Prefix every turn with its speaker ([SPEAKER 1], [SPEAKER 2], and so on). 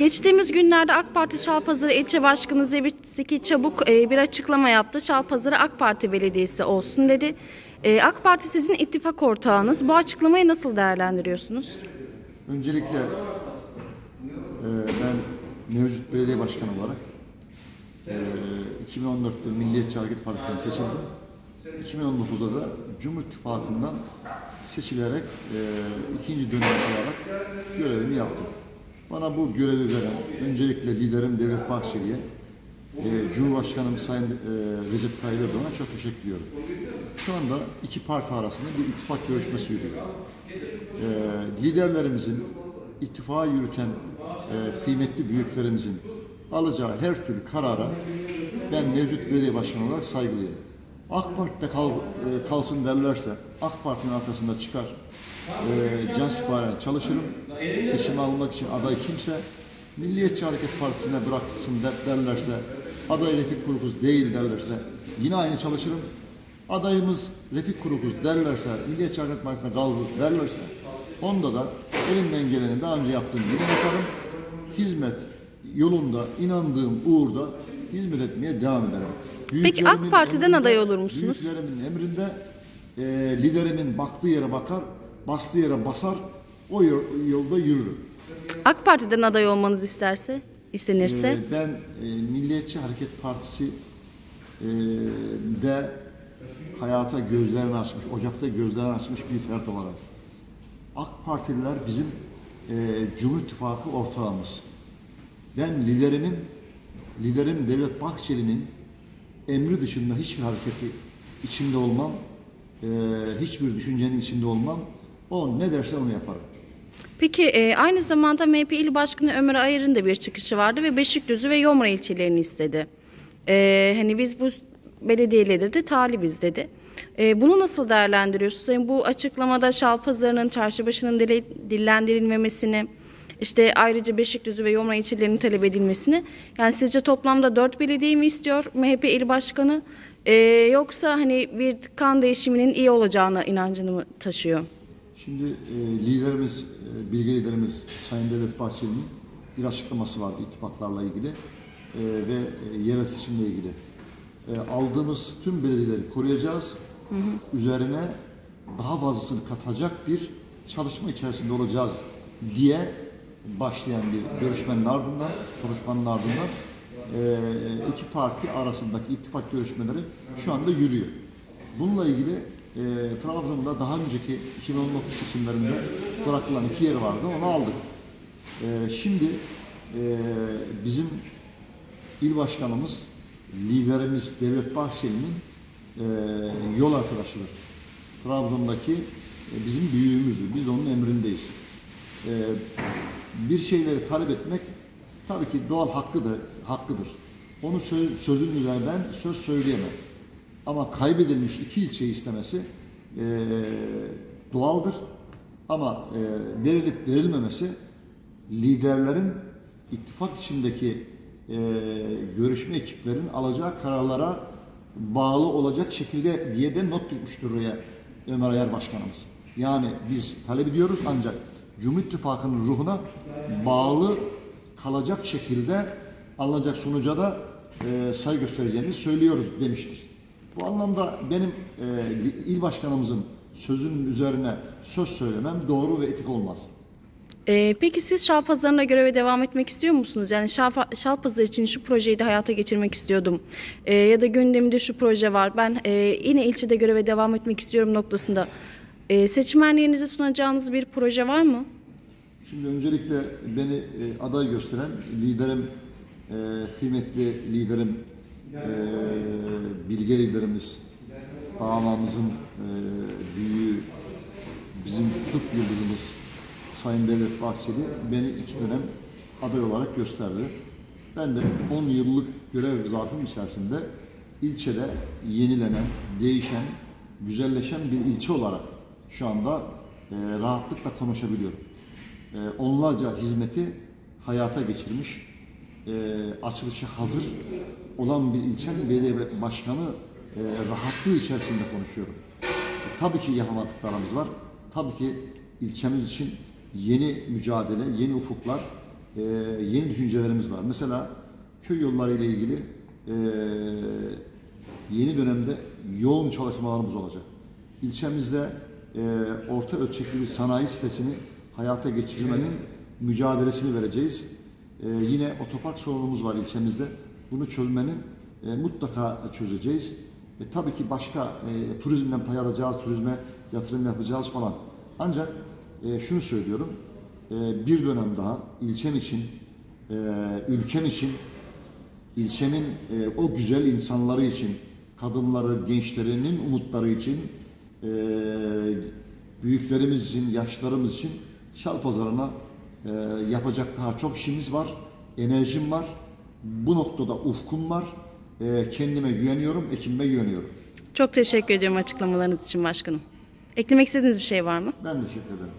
[SPEAKER 1] Geçtiğimiz günlerde AK Parti Şalpazarı İlçe Başkanı Zeki Çabuk e, bir açıklama yaptı. Şalpazarı AK Parti Belediyesi olsun dedi. E, AK Parti sizin ittifak ortağınız. Bu açıklamayı nasıl değerlendiriyorsunuz?
[SPEAKER 2] Öncelikle e, ben mevcut belediye başkanı olarak e, 2014'te Milliyetçi Hareket Partisi'ne seçildim. 2019'da da Cumhur İttifakı'ndan seçilerek ikinci dönem olarak görevimi yaptım. Bana bu görevi veren öncelikle liderim Devlet Bahçeli'ye, e, Cumhurbaşkanım Sayın e, Recep Tayyip Erdoğan'a çok teşekkür ediyorum. Şu anda iki parti arasında bir ittifak görüşmesi yürüyor. E, liderlerimizin, ittifakı yürüten e, kıymetli büyüklerimizin alacağı her türlü karara ben mevcut belediye başkanı olarak saygılıyım. AK Parti'de kal, e, kalsın derlerse AK Parti'nin arkasında çıkar. E, can sipariyen çalışırım. Seçimi almak için aday kimse Milliyetçi Hareket Partisi'ne bıraksın der, derlerse aday Refik Kurukuz değil derlerse yine aynı çalışırım. Adayımız Refik Kurukuz derlerse Milliyetçi Hareket Partisi'ne kal derlerse onda da elimden geleni daha önce yaptığım yine yaparım. Hizmet yolunda inandığım uğurda hizmet etmeye devam ederim.
[SPEAKER 1] Peki AK Parti'den
[SPEAKER 2] emrinde-
[SPEAKER 1] aday olur musunuz?
[SPEAKER 2] Büyüklerimin emrinde e, liderimin baktığı yere bakar, bastığı yere basar, o yol- yolda yürürüm.
[SPEAKER 1] AK Parti'den aday olmanız isterse, istenirse.
[SPEAKER 2] E, ben e, Milliyetçi Hareket Partisi e, de hayata gözlerini açmış, ocakta gözlerini açmış bir fert olarak. AK Partililer bizim e, Cumhur İttifakı ortağımız. Ben liderimin, liderim Devlet Bahçeli'nin emri dışında hiçbir hareketi içinde olmam, e, hiçbir düşüncenin içinde olmam. O ne derse onu yaparım.
[SPEAKER 1] Peki e, aynı zamanda MHP İl Başkanı Ömer Ayır'ın da bir çıkışı vardı ve Beşikdüzü ve Yomra ilçelerini istedi. E, hani biz bu belediyeleri de talibiz dedi. E, bunu nasıl değerlendiriyorsunuz? Yani bu açıklamada Şalpazarı'nın çarşıbaşının dillendirilmemesini, işte ayrıca Beşikdüzü ve Yomra ilçelerinin talep edilmesini. Yani sizce toplamda dört belediye mi istiyor MHP İl Başkanı? E, yoksa hani bir kan değişiminin iyi olacağına inancını mı taşıyor?
[SPEAKER 2] Şimdi e, liderimiz, e, bilgi liderimiz Sayın Devlet Bahçeli'nin bir açıklaması vardı ittifaklarla ilgili e, ve e, yerel seçimle ilgili. E, aldığımız tüm belediyeleri koruyacağız. Üzerine daha fazlasını katacak bir çalışma içerisinde olacağız diye başlayan bir görüşmenin ardından, konuşmanın ardından e, iki parti arasındaki ittifak görüşmeleri şu anda yürüyor. Bununla ilgili e, Trabzon'da daha önceki 2019 seçimlerinde bırakılan iki yer vardı, onu aldık. E, şimdi e, bizim il başkanımız, liderimiz Devlet Bahçeli'nin e, yol arkadaşıdır. Trabzon'daki e, bizim büyüğümüzdür, biz onun emrindeyiz. E, bir şeyleri talep etmek tabii ki doğal hakkıdır, hakkıdır. Onu söz, sözün üzerine ben söz söyleyemem. Ama kaybedilmiş iki ilçeyi istemesi e, doğaldır. Ama e, verilip verilmemesi liderlerin ittifak içindeki e, görüşme ekiplerin alacağı kararlara bağlı olacak şekilde diye de not tutmuştur oraya Ömer Ayar Başkanımız. Yani biz talep ediyoruz ancak Cumhur İttifakı'nın ruhuna bağlı kalacak şekilde alınacak sonuca da e, saygı göstereceğimizi söylüyoruz demiştir. Bu anlamda benim e, il başkanımızın sözünün üzerine söz söylemem doğru ve etik olmaz.
[SPEAKER 1] Ee, peki siz Şalpazarı'nda göreve devam etmek istiyor musunuz? Yani Şalpa, Şalpazarı için şu projeyi de hayata geçirmek istiyordum. Ee, ya da gündemimde şu proje var. Ben e, yine ilçede göreve devam etmek istiyorum noktasında. E, seçmenlerinize sunacağınız bir proje var mı?
[SPEAKER 2] Şimdi öncelikle beni e, aday gösteren liderim, e, kıymetli liderim, e, bilge liderimiz, damadımızın e, büyüğü, bizim kutup yıldızımız Sayın Devlet Bahçeli beni iki dönem aday olarak gösterdi. Ben de 10 yıllık görev zarfım içerisinde ilçede yenilenen, değişen, güzelleşen bir ilçe olarak şu anda e, rahatlıkla konuşabiliyorum. E, onlarca hizmeti hayata geçirmiş, e, açılışa hazır olan bir ilçenin belediye başkanı e, rahatlığı içerisinde konuşuyorum. E, tabii ki yapamadıklarımız var. Tabii ki ilçemiz için yeni mücadele, yeni ufuklar, e, yeni düşüncelerimiz var. Mesela köy yolları ile ilgili e, yeni dönemde yoğun çalışmalarımız olacak. İlçemizde e, orta ölçekli bir sanayi sitesini hayata geçirmenin mücadelesini vereceğiz. E, yine otopark sorunumuz var ilçemizde. Bunu çözmenin e, mutlaka çözeceğiz. E, tabii ki başka e, turizmden pay alacağız, turizme yatırım yapacağız falan. Ancak e, şunu söylüyorum, e, bir dönem daha ilçem için, e, ülkem için, ilçemin e, o güzel insanları için, kadınları, gençlerinin umutları için, e, büyüklerimiz için, yaşlarımız için şal pazarına e, yapacak daha çok işimiz var, enerjim var. Bu noktada ufkum var. E, kendime güveniyorum, ekibime güveniyorum.
[SPEAKER 1] Çok teşekkür ediyorum açıklamalarınız için başkanım. Eklemek istediğiniz bir şey var mı?
[SPEAKER 2] Ben teşekkür ederim.